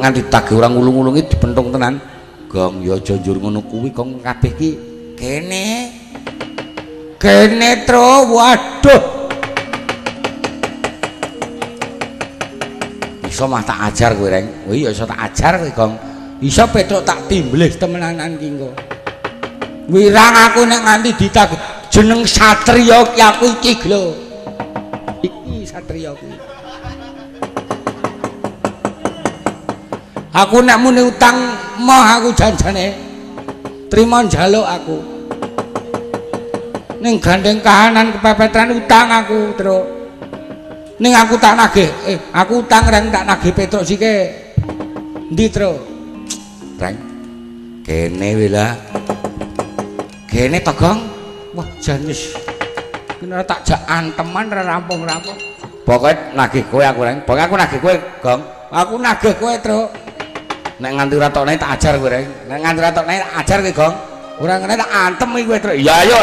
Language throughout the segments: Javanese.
nganti tagih ora ngulung-ulungi dipentung tenan. Gong ya aja njur ngono kuwi gong kabeh iki. Kene. Kene tro waduh. Iso mah tak ajar kowe reng. Oh iya iso tak ajar kowe gong. Iso petuk tak timblih temenanan ki engko wirang aku nek nganti ditag jeneng satriya aku iki lho iki satriya kuwi Aku nek muni utang moh aku janjane trimo njaluk aku. Ning gandeng kahanan kepepetran utang aku, Truk. Ning aku tak nagih, eh aku utang reng tak nagih Petruk sike. Endi, Truk? Reng. Kene wila. Kene to, Gong? Wah, janis. Kena tak jak anteman ra rampung-rampung. Pokoke nagih kowe aku, Reng. Pokoke aku nagih kowe, Gong. Aku nagih kowe, Truk. Nek nganti ora tokne tak ajar kowe nek nganti ora tokne tak ajar kowe gong. Ora ngene tak antem iki kowe iya ayo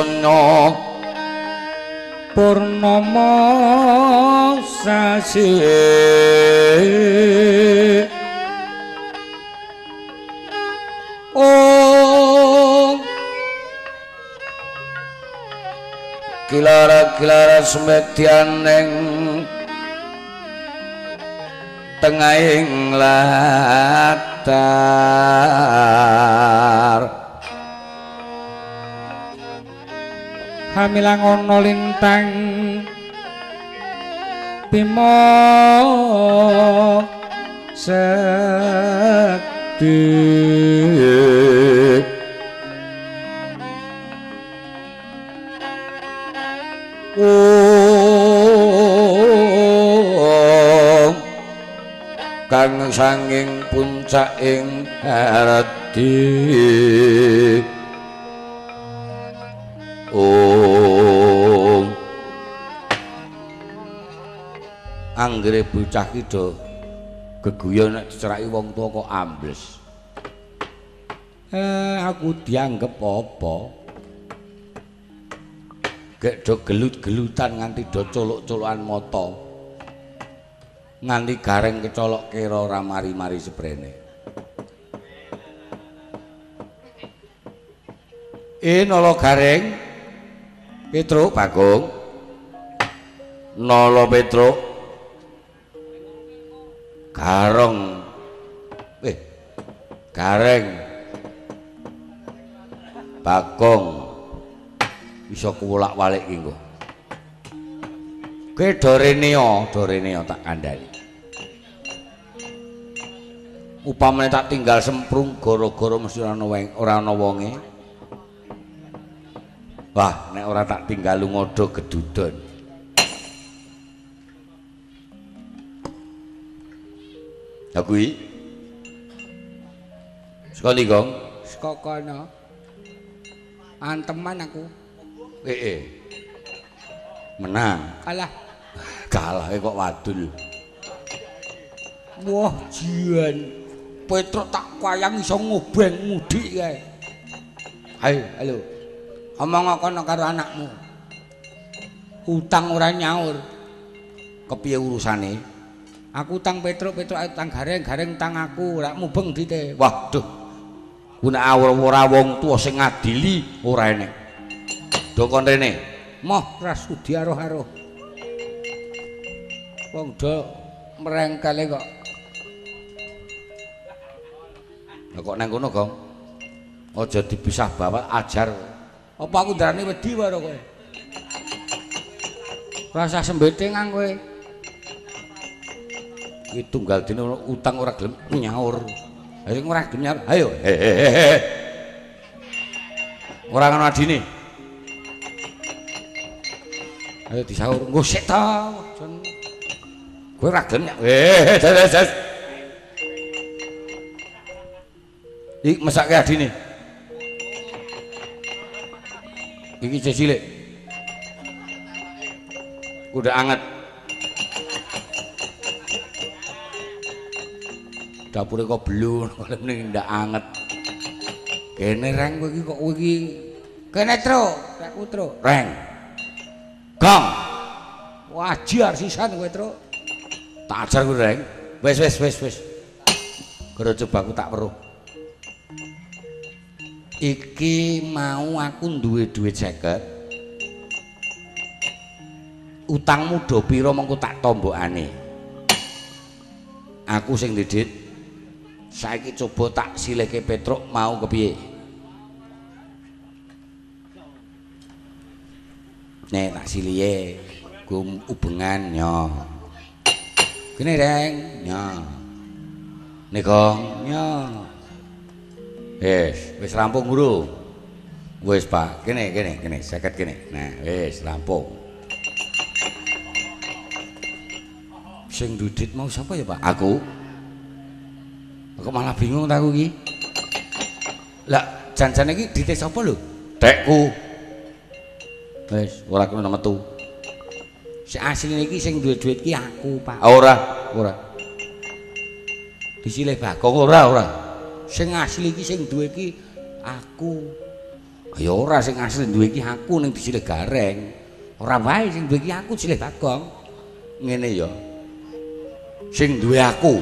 Trisanya Purnama sasi Oh Kilara-kilara semedyan ning tengahing latar hamilang ana lintang. Bima sekti. Oh kang sanging puncaking arati Om. Anggere bocah ki do geguyon nek diceraki wong tuwa kok ambles. Eh aku dianggep apa? Gek do gelut-gelutan nganti do colok-colokan mata. Nganti gareng kecolok kira ora mari-mari seprene. Eh nolo gareng Petro Bagong Nolo Petro Garong Eh Gareng Bagong iso kuwolak-walik ki engko. Kowe Doreneo, Doreneo tak kandhani. Upamane tak tinggal semprung gara-gara mesti ora ana ora ana wonge. Wah, nek ora tak tinggal lu ngodo gedudon. Aku i. Sekolah di gong. Sekolah no. Anteman aku. Eh, eh. Menang. Kalah. Kalah, eh, kok wadul. Wah, jian. Petruk tak kuayang iso ngobeng mudik, kae. Hai. Halo. Omong kono karo anakmu. Utang ora nyaur. Kepiye urusane? Aku utang Petruk, Petruk utang Gareng, Gareng utang aku, ora mubeng dite. Waduh. Ku nek ora wong tuwa sing ngadili ora enek. Do kon rene. Moh ora sudi aruh-aruh. Wong do merengkele kok. Lah kok nang kono, Gong? Aja dipisah bapak ajar. Apa aku ndarani wedi karo kowe? Rasa sembete nang kowe. Iki tunggal dina utang ora gelem nyaur. Sing ora gelem nyaur, ayo. Ora ngono adine. Ayo disaur, nggo sik ta. Kowe ora gelem nyaur. Hehehe, jas jas. Iki mesake adine. Iki cilik. Udah anget. dapure kok blur ning ndak anget kene reng kowe iki kok kowe iki Kene tro, aku tro. reng gong Wajar sisan kowe tro. tak ajar kowe reng wis wis wis wis karo coba aku tak weruh iki mau aku duwe duit 50 utangmu do pira mengko tak tombokane aku sing didit saiki coba tak sileke Petruk mau kepiye Nek tak siliye gum ubengan nyo. Kene reng nyo. Nek Nyo. Wis wis rampung guru. Wis Pak, kene kene kene 50 kene. Nah, wis rampung. Sing dudit mau sapa ya Pak? Aku. Aku malah bingung ta aku iki. Lah, janjane iki dite sapa lho? Dekku. Wis, ora kena metu. Si asline iki sing duwe duit ki aku, Pak. Ora, ora. Disilih Bagong ora, ora. Sing asli iki sing duwe ki aku. Ya ora sing asli duwe iki aku ning disilih Gareng. Ora wae sing duwe ki aku silih Bagong. Ngene ya. Sing duwe aku.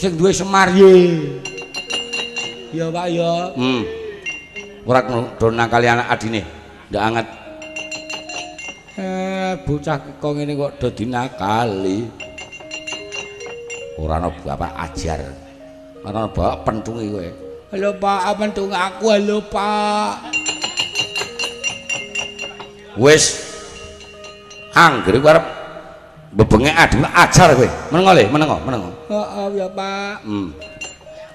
Sing duwe Semar ye. Ya, Pak ya. Hmm. Ora do nakali anak adine. Ndak anget. Eh, bocah kok ngene kok dadi nakali. Ora ana bapak ajar. Ana bapak pentungi kowe. Halo Pak, aman tung aku halo Pak. Wis anggere arep bebenge adine ajar kowe. Menengo le, menengo, menengo. Heeh ya Pak. Hmm.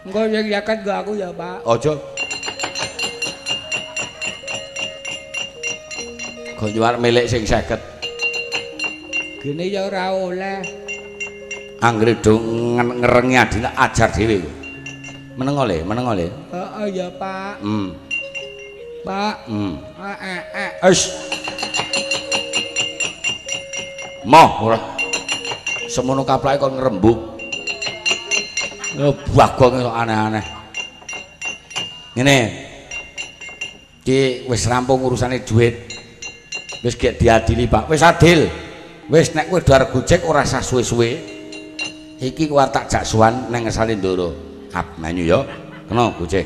Engko sing yakat go aku ya Pak. Aja. Kok nyuwar milik sing 50. Gene ya ora oleh. Anggere do ngerengi adine ajar dhewe kowe. Menengo le, menengo le. Heeh ya Pak. Hmm. Pak. Hmm. Eh eh eh. Wis. Moh ora. Semono kaplake kok ngrembug. Ya bagong kok aneh-aneh. Ngene. Ki wis rampung urusane dhuwit. Wis gek diadili, Pak. Wis adil. Wis nek kowe dar gojek ora usah suwe-suwe. Iki kuwi tak jaksuan nang ngesali ndoro. Ap manyu ya. Kena gojek.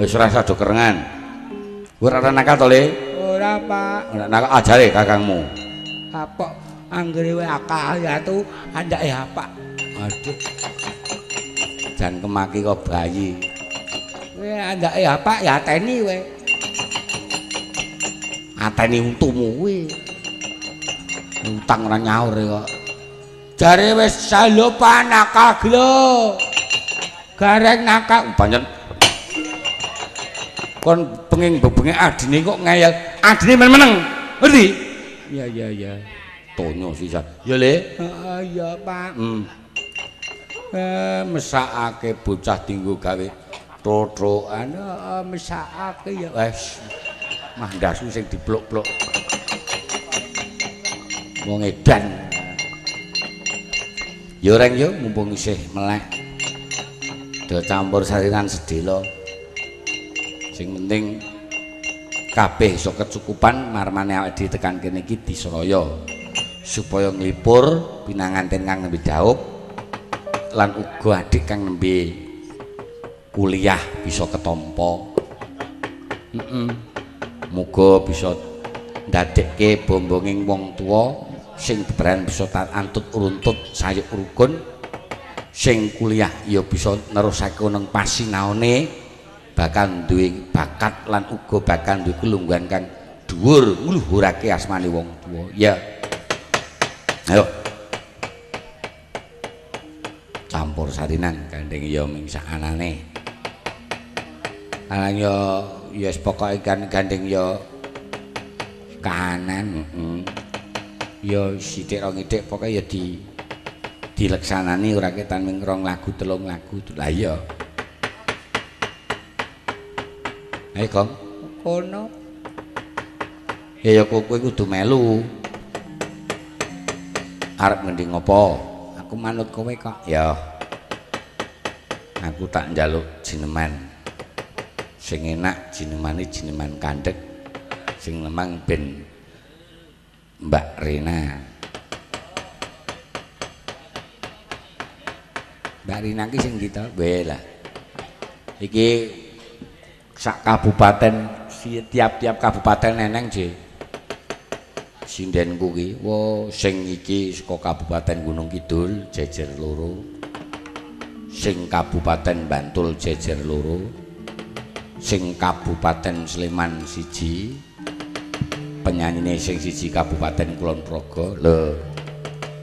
Wis ora usah do kerengan. Ora nakal to, Le? Ora Pak. Ora nakal ajare kakangmu. Apa anggere wae akal ya tu andak ya Pak. Aduh. Jan kemaki kok bayi. Kowe andak ya Pak ya ateni kowe. Ateni untumu kuwi. Utang ora nyaur e kok. Jare wis salopa nakal glo. Gareng nakal Pancen kon penging bebenge adine kok ngeyel. Adine men-meneng. Ngerti? Ya ya ya. Tonyo sisan. Ya, Le. Heeh ya Pak. Hmm. Eh mesakake bocah dinggo gawe trotrokan eh, mesakake ya wis. Mah ndasu sing dipluk-pluk. Wong edan. Yo reng yo mumpung isih melek. Do campur sariran sedelo. Sing penting kabeh iso kecukupan marmane awake dhewe tekan kene iki disraya supaya nglipur pinanganten kang nembe daup lan uga adik kang nembe kuliah bisa ketampa. Heeh. Muga bisa ndadekke bombonging wong tuwa sing bebaran bisa antut uruntut sayuk rukun sing kuliah ya bisa nerusake nang pasinaone bakal duwe bakat lan uga bakal duwe kelungguhan kang dhuwur ngluhurake asmane wong tuwa. Ya. Ayo. Campur sarinan gandeng ya ming sakanane. Alang ya ya pokoke kan gandeng ya kanan, heeh. Ya sithik rong ithik pokoke ya di dileksanani ora ketan ming rong lagu telung lagu. Lah iya. Ayo, Kong. Kono. Ya ya kowe kudu melu. Arep ngendi ngopo? Aku manut kowe kok. Ya. Aku tak njaluk jineman. Sing enak jinemane jineman kandhek. Sing lemang ben Mbak Rina. Mbak ki sing kita. Lah. Iki sak kabupaten tiap-tiap kabupaten neneng je sindenku ki wo sing iki saka kabupaten Gunung Kidul jejer loro sing kabupaten Bantul jejer loro sing kabupaten Sleman siji penyanyine sing siji kabupaten Kulon Progo le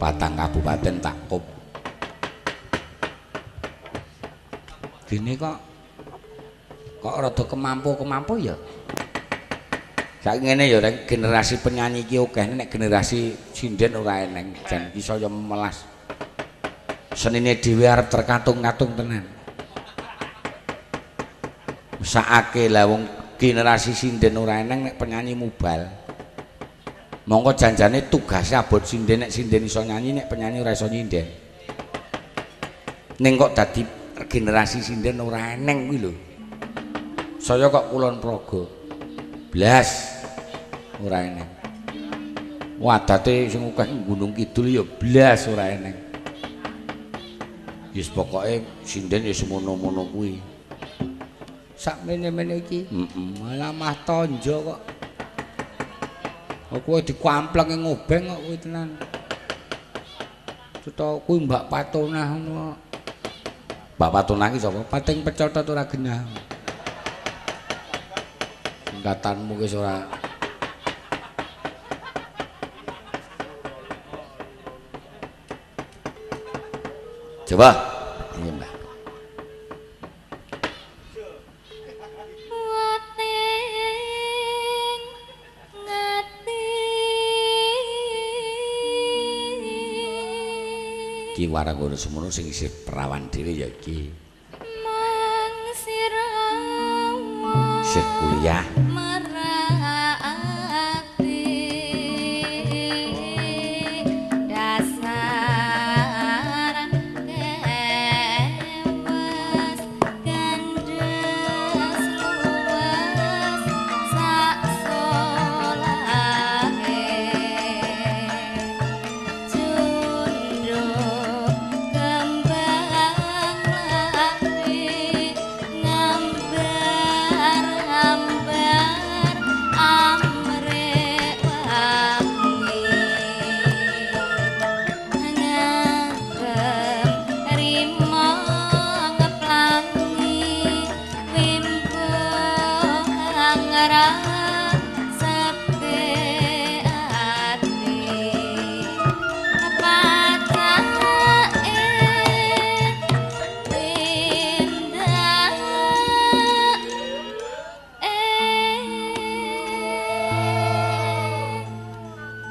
patang kabupaten takup Gini kok kok rada kemampu-kemampu ya. Saiki ngene ya rek generasi penyanyi iki akeh nek generasi sinden ora eneng jan iki saya melas. Senine dhewe arep terkatung-katung tenan. Sakake lah wong generasi sinden ora eneng nek penyanyi mubal. Monggo janjane tugase abot sinden nek sinden iso nyanyi nek penyanyi ora iso nyinden. Ning kok dadi generasi sinden ora eneng kuwi lho. saya kok kulon progo. Blas. Ora eneng. Wadate sing akeh gunung kidul ya blas ora eneng. Wis pokoke sinden ya semono-mono kuwi. Sak mene-mene iki? Heeh malah mah tonjo kok. Kowe dikampleng ngobeng kok kowe tenan. Cetha kuwi Mbak Patonah ngono. Mbak Patonah iki sapa? Pating pecotot ora genah. singkatanmu wis ora Coba. Ki warang ngono semono sing isih perawan dhewe ya iki. Sik kuliah.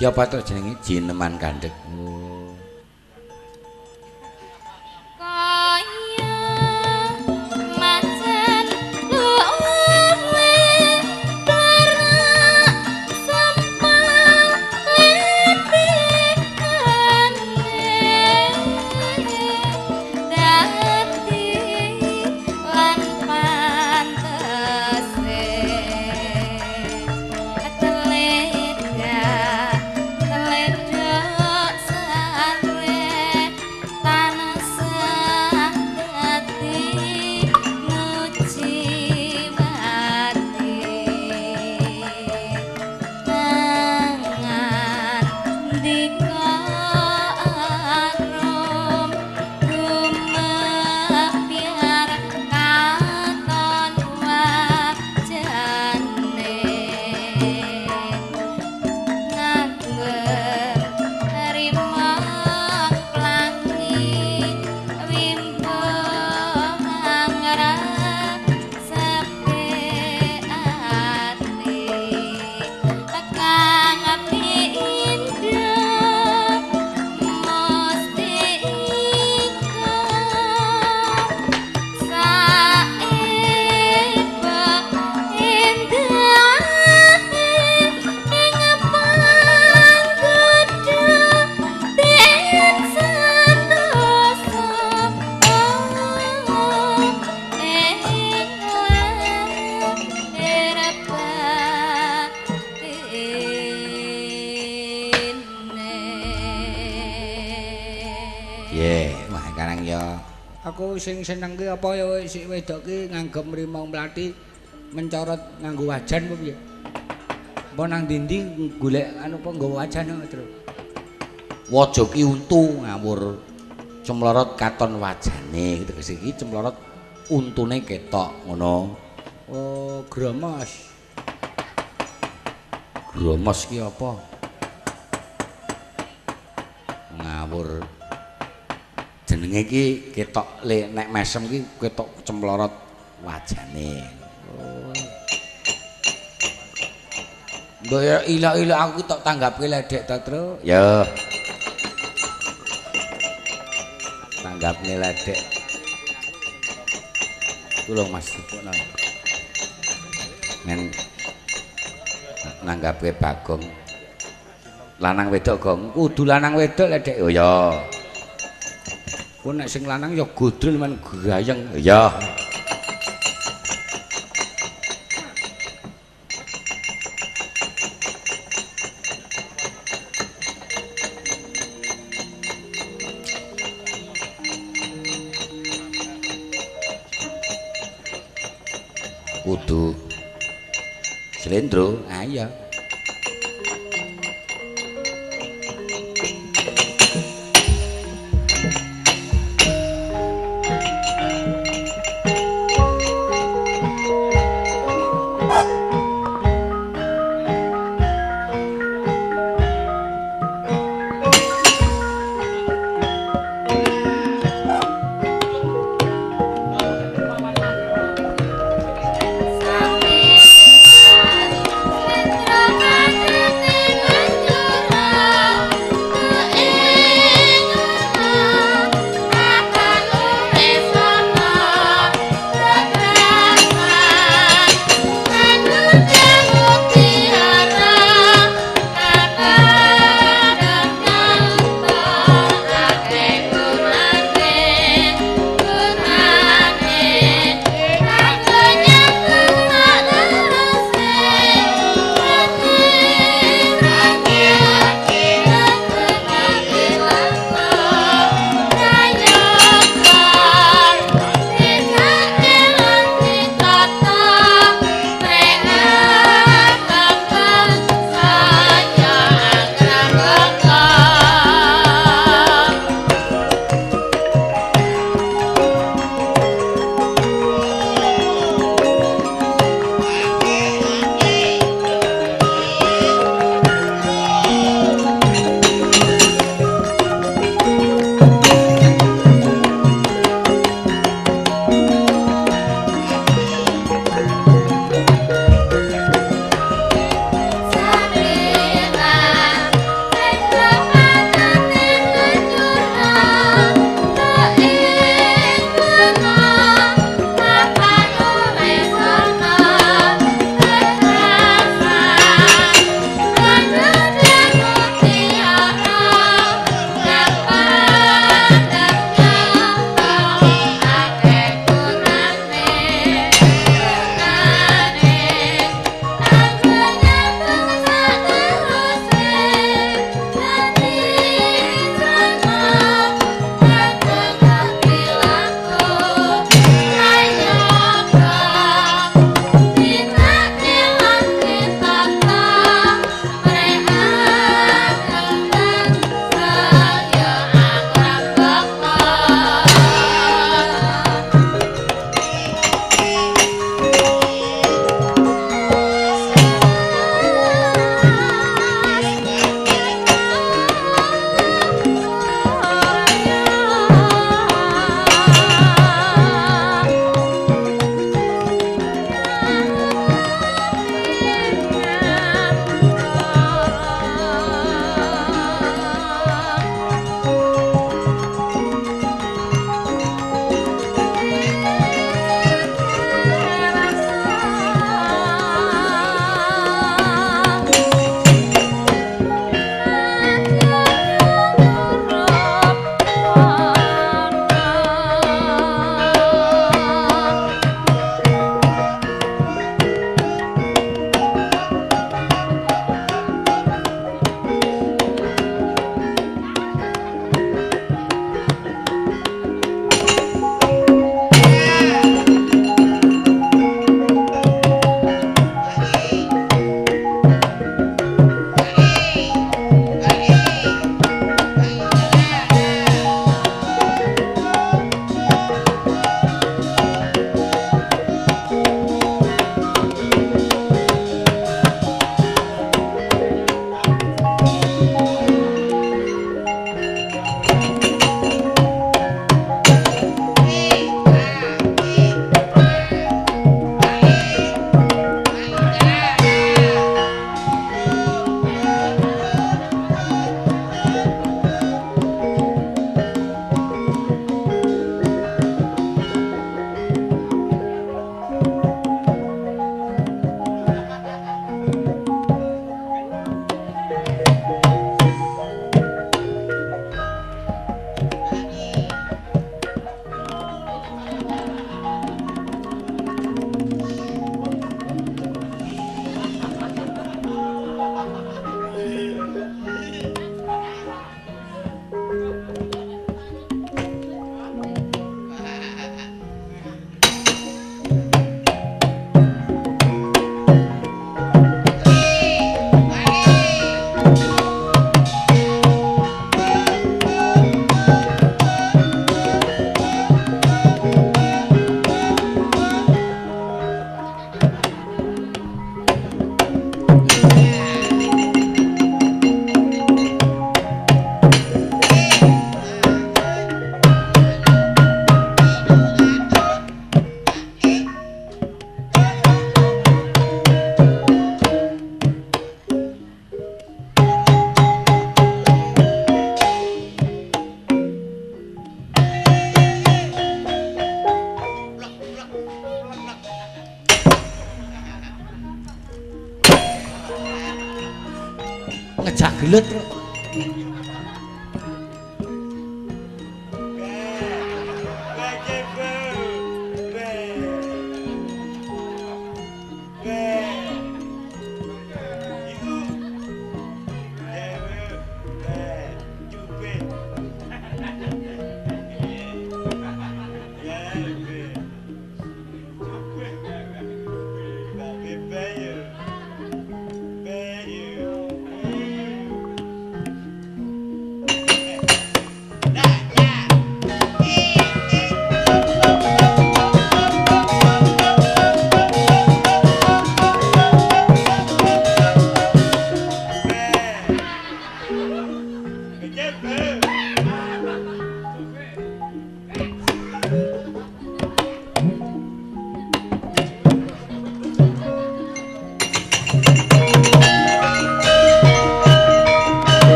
Ki apa to jenenge jineman kandhek. Sing seneng ki apa ya sik wedok ki nganggep mrimau mlati mencorot nganggo wajan apa piye? Apa nang ndi golek anu apa nggawa wajan terus. Waja ki untu ngawur cemlorot katon wajane gitu iki cemlorot untune ketok ngono. Oh, gromos. Gromos ki apa? Ngawur. Jenenge ki ketok le nek mesem ki ketok cemlorot wajane. Oh. Mbok ya ila-ila aku tok tanggapi ledek to, Tru. Ya. Tanggapne ledek. Tulung Mas Dipukno. Men nanggape Bagong. Lanang wedok gong, kudu lanang wedok ledek. Oh ya. Ku nek sing lanang ya godrun men gayeng. Ya. kudu Slendro ayo Sami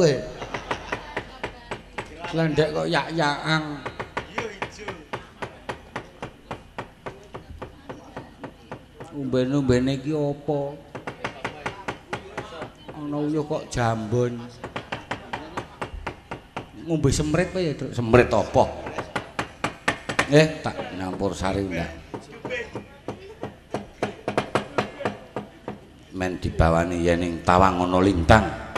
kowe? Lendek kok yak-yakang. Umben-umbene iki apa? Ana uyuh kok jambon. Ngombe semrit apa ya, Truk? Semrit apa? Eh, tak nyampur sari ndak. men dibawani yening tawang ana lintang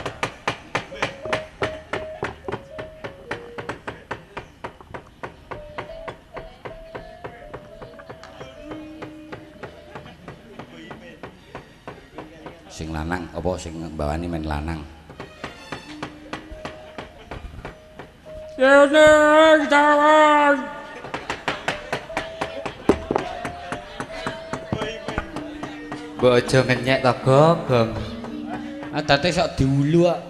mbawani men lanang yening tawang Mbok aja ngenyek to, Gogong. Adate sok diulu kok.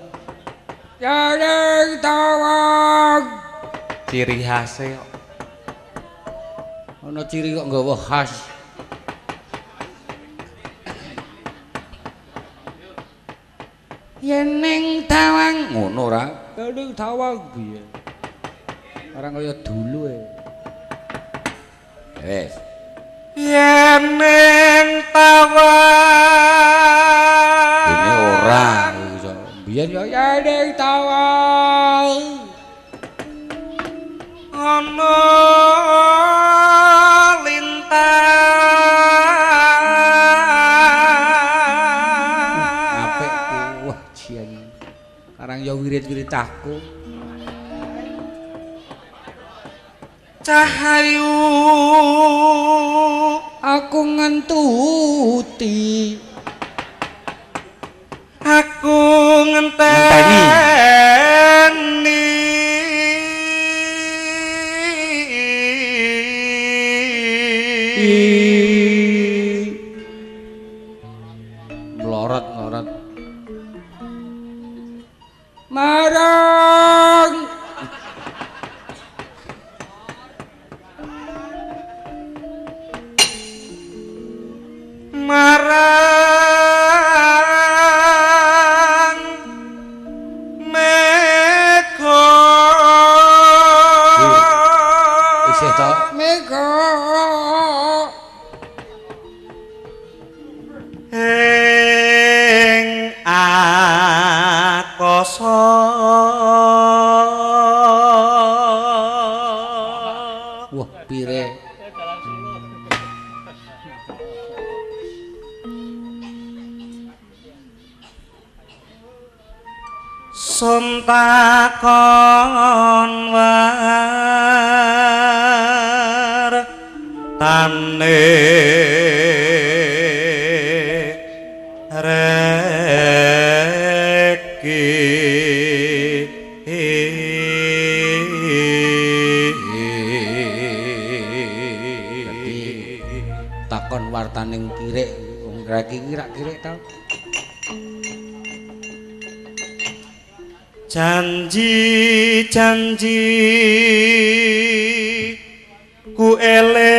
Tawang. Ciri khase kok. Ana ciri kok nggawa khas. Yening tawang ngono ora? Yening tawang piye? Ora kaya dulu e. Wes. Yening tawang. Ini ora iso. Biyen ya yening tawang. Ana Karang ya wirid-wirid aku. Cahayu Aku ngentuti. aku Ngenteni. Sontakon war tane reki Takon wartaning kirik, wong reki kirik tau. Janji janji ku eling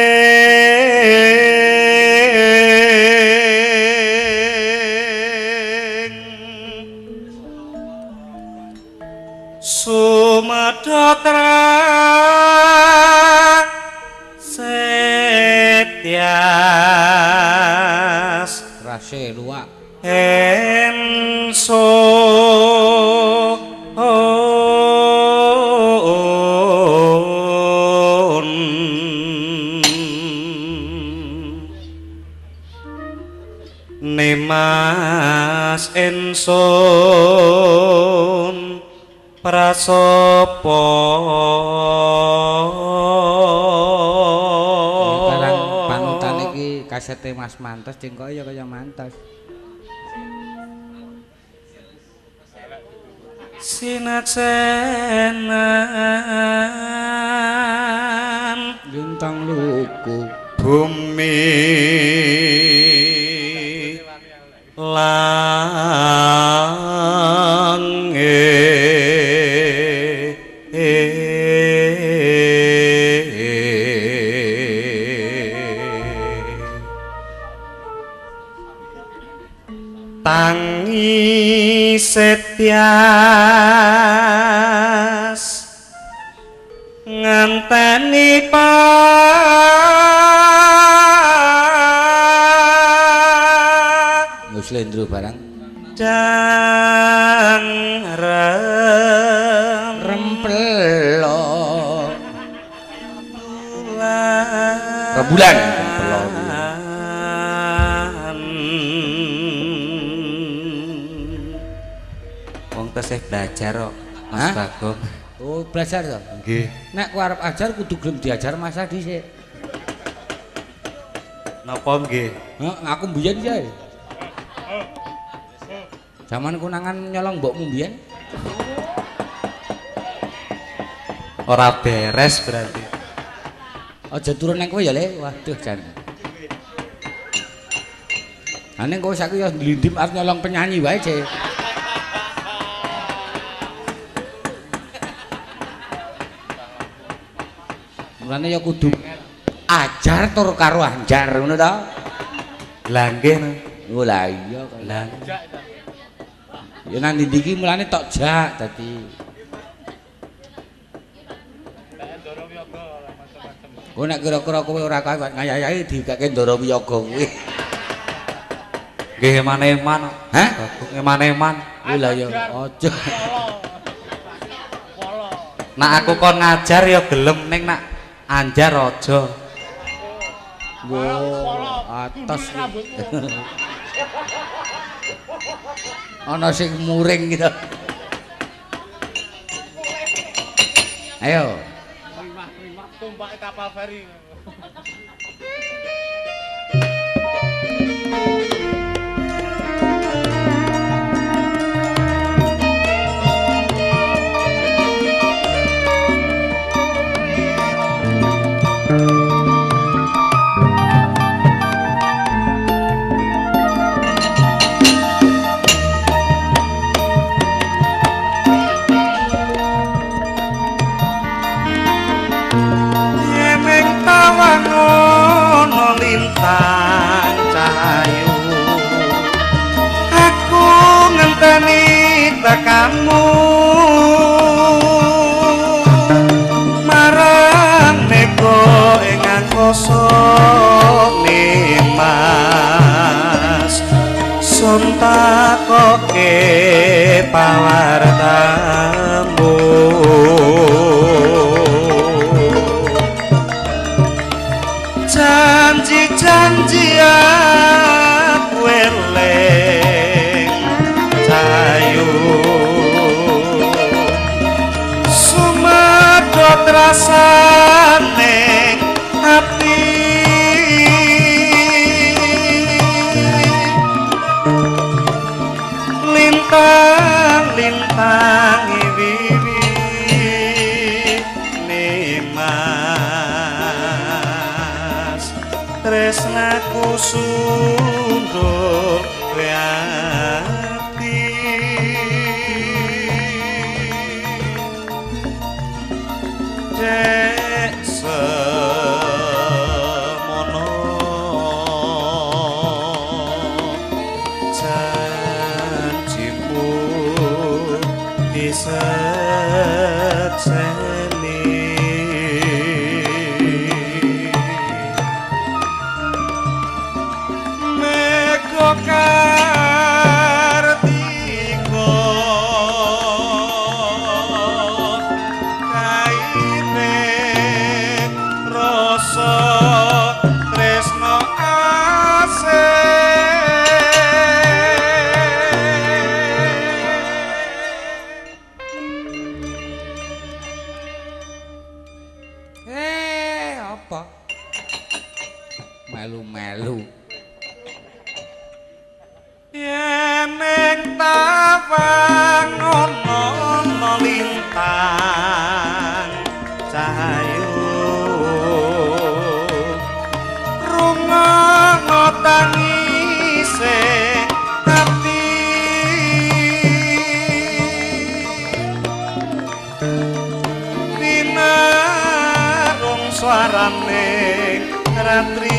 Mas Mantos ding kok ya kaya mantos. Sinatsenan Lintang luku. bumi Yeah. Belajar to. nggih Nek ku arep ajar kudu gelem diajar masa dhisik. napa nggih Heeh, aku mbiyen ya. Zaman kunangan nyolong mbokmu mbiyen. Ora beres berarti. Aja turun nang kowe ya, Le. Waduh, jan. Ane kowe saiki ya ndlindim arep nyolong penyanyi wae, Cek. Mulane ya kudu ajar tur karo anjar ngono to. Lah nggih. Oh lah iya kok. Lah Ya nang ndi iki mulane tok jak dadi. Kok nek kira-kira kowe ora kae ngayahi dikake Ndara Wiyaga kuwi. nggih eman-eman. kok. Hah? Eman-eman. Oh lah ya aja. Nak aku kon ngajar ya gelem ning nak anjar aja. Wo atas. Ana sing muring gitu. Ayo. Yeneng pawartamu patria.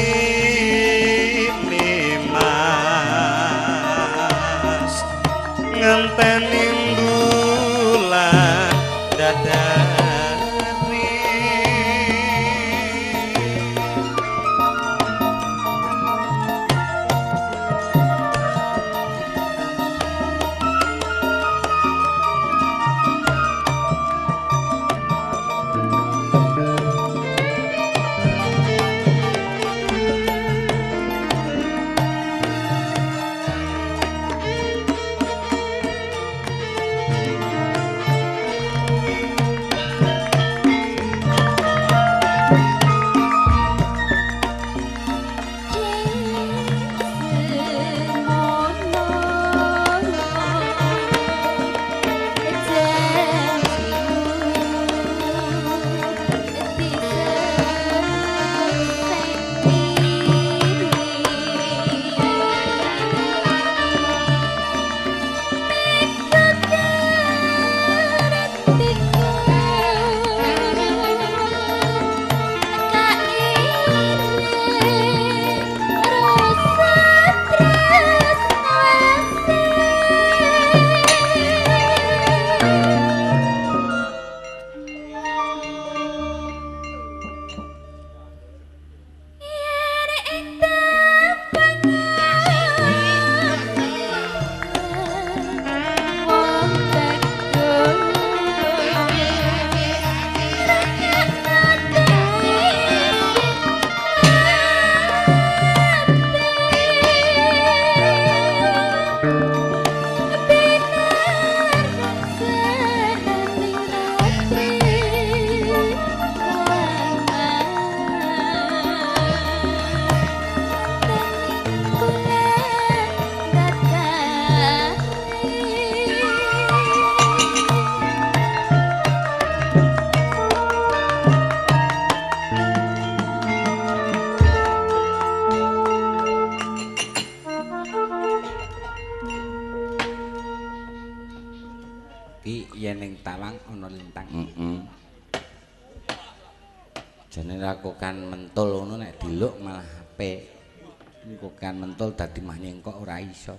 Rakokan mentul dadi mah nyengkok ora iso.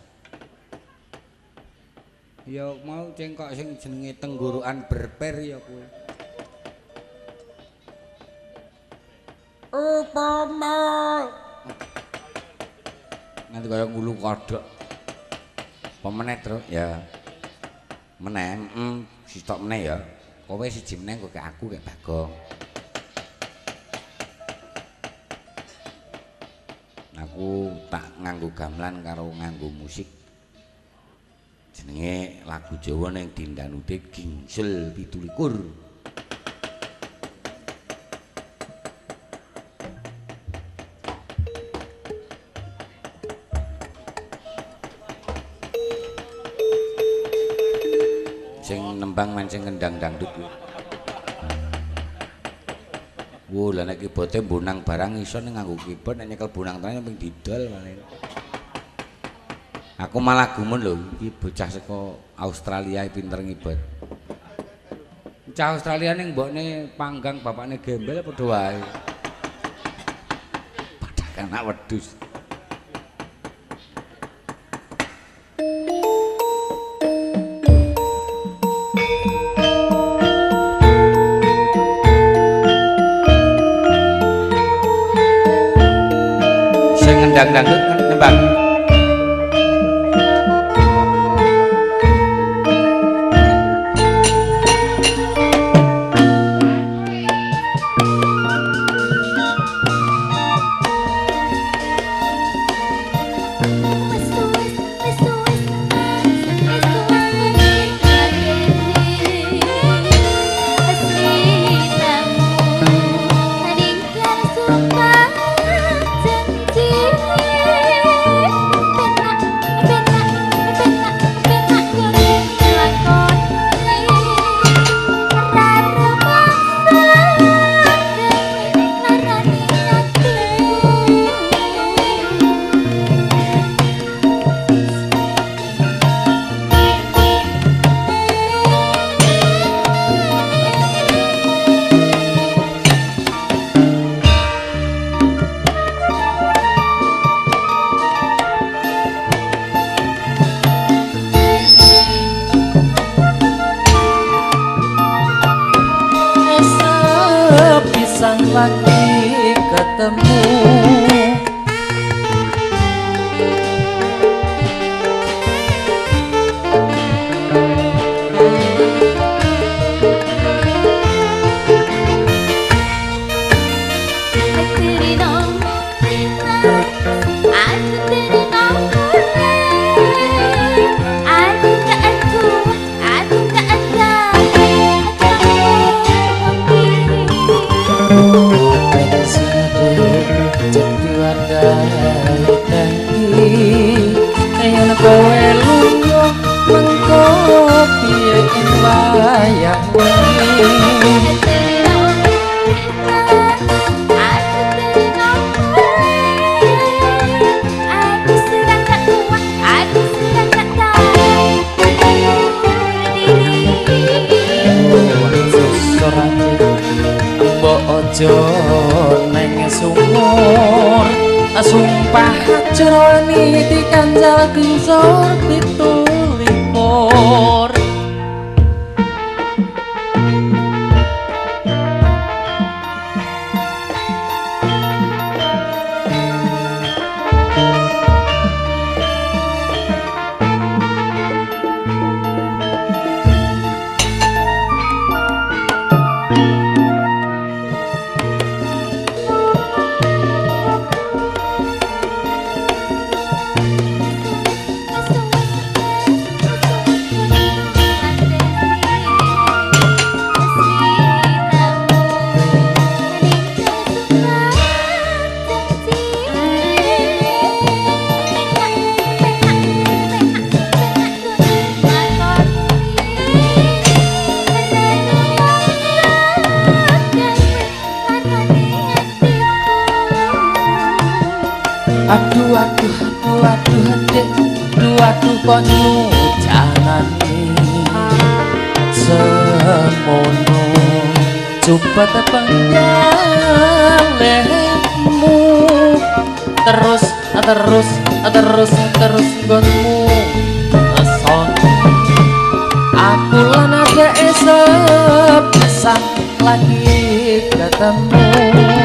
Ya mau cengkok sing jenenge tenggorokan berper ya kuwi. Upama nganti kaya ngulu kodhok. Pemeneh, Tru? Ya. Meneh, heeh, sitok meneh ya. Kowe siji meneh kok aku kayak Bagong. Aku tak nganggo gamelan karo nganggo musik. Jenenge lagu Jawa ning Dindanude Gingsel 17. Sing nembang mancing kendang dangdut kuwi. Wo lah nek kibote bonang barang iso ning nganggo keyboard nek nyekel bonang tenan ping didol malah. Aku malah gumun lho, iki bocah saka Australia pinter ngibot. Bocah Australia ning mbokne panggang bapakne gembel padha wae. Padha anak wedhus. Sing cepet penggalemu terus terus terus terus gonmu son aku lan ada esep lagi ketemu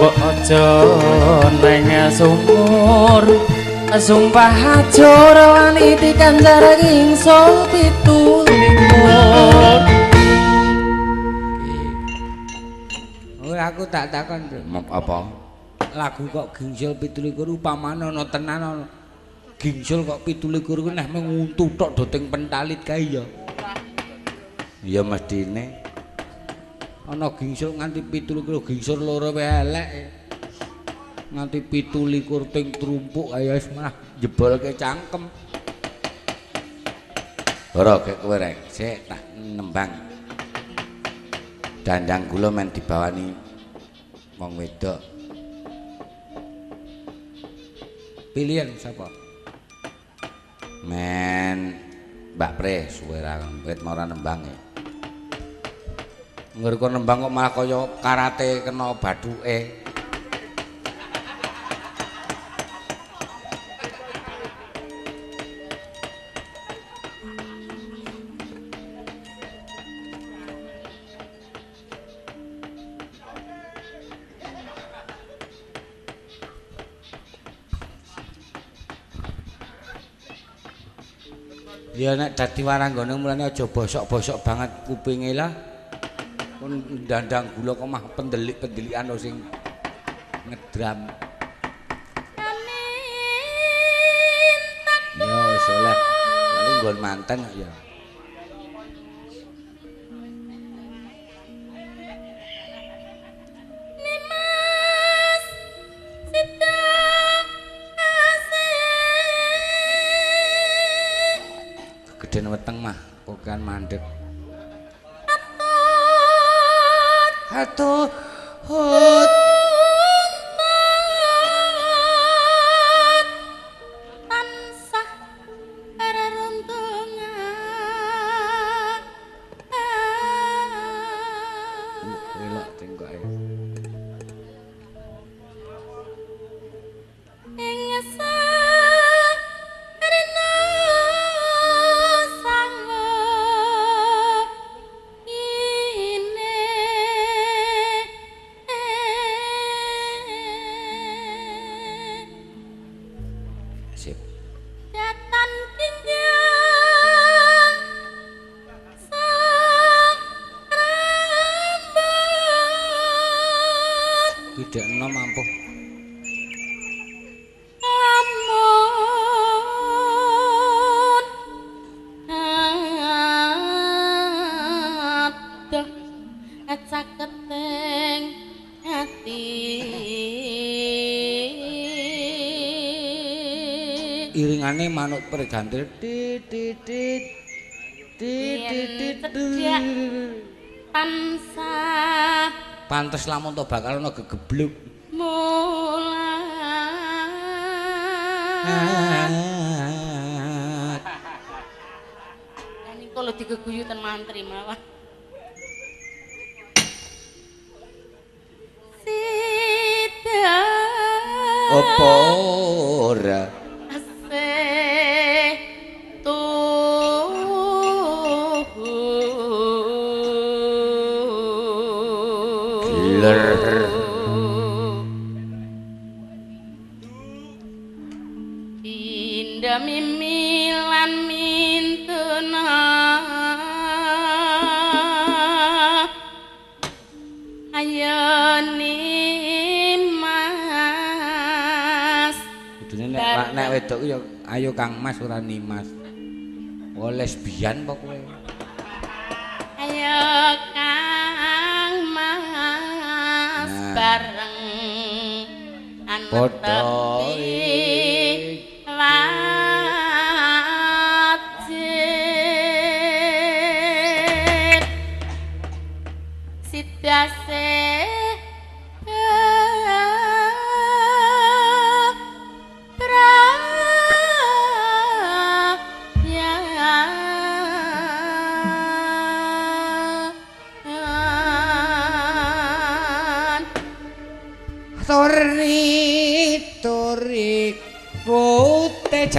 Mbok aja neng sumur Sumpah aja ora wani dikanjar ingsul pitu limur Oh, aku tak takon. Mop apa? Lagu kok gingsul 17 upamane ana tenan ana. Gingsul kok 17 ku neh mung untu tok doting pentalit kae ya. Ya mestine Ana gingsul nganti 17 gingsul loro wae elek. Nganti 17 ting trumpuk ayo wis malah jebolke cangkem. ora kek kowe rek, sik tak nembang. Dandang kula men dibawani wong wedok. Pilihan sapa? Men Mbak Pre suwe ra wit ora nembang ya. Ngerko nembang kok malah kaya karate kena bathuke. Ya nek dadi waranggane mulane aja bosok-bosok banget kupinge lah. Kon dandang gula kok mah pendelik-pendelikan sing ngedram. kok ya. Nimas Sidang Asih Gedhen weteng mah kok kan mandek. と、は Iringane manut pergantil tit tit tit tit tit tit. Cedhak. tansah Pantes lamun to bakal ana gegebluk. mulan ini kalau digeguyutan mantri mawon Sida Kang Mas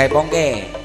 saya pongke.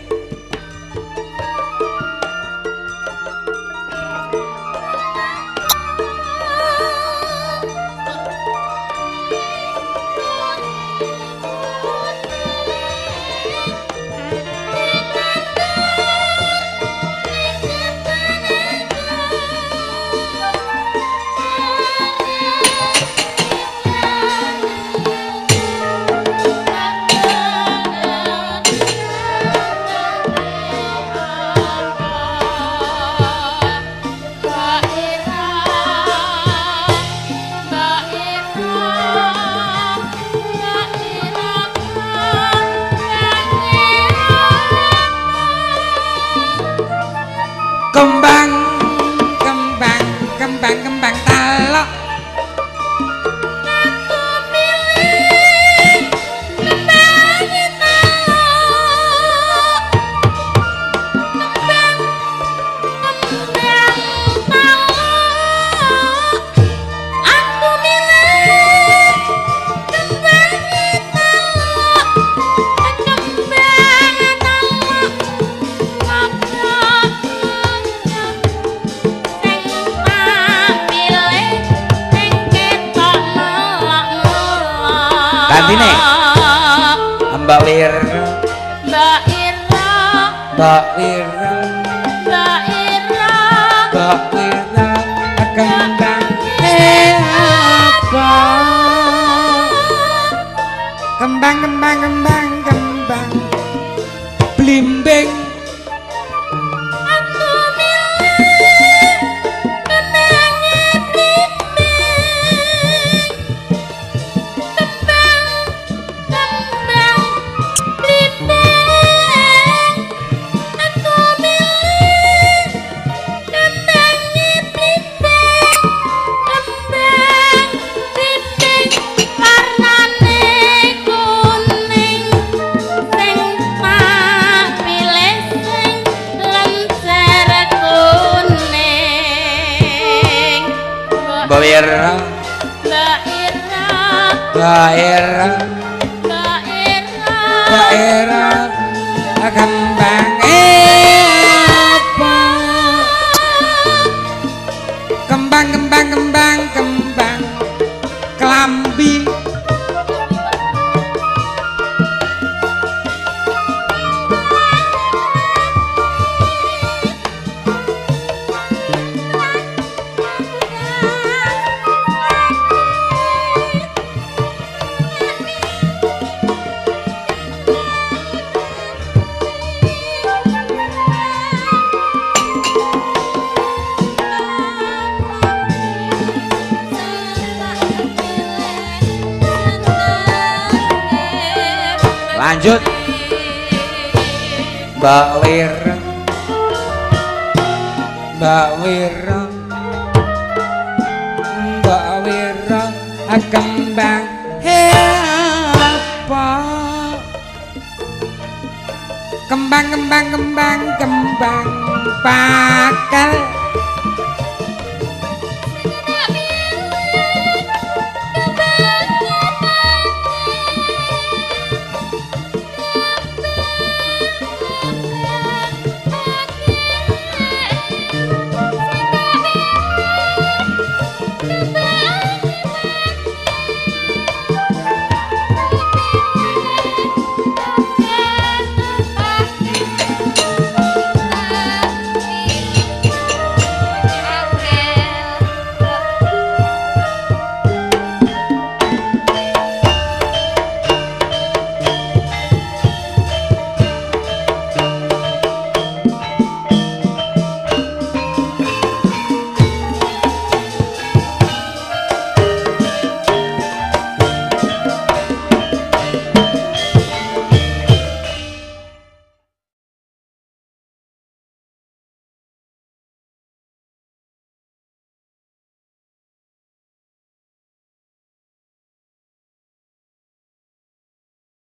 Melok-melok Gantine. Mbak Wir, Mbak Ira Mbak Wira, lanjut. Mbak Wira Mbak Wira Mbak Wira kembang apa? Kembang kembang kembang kembang bakal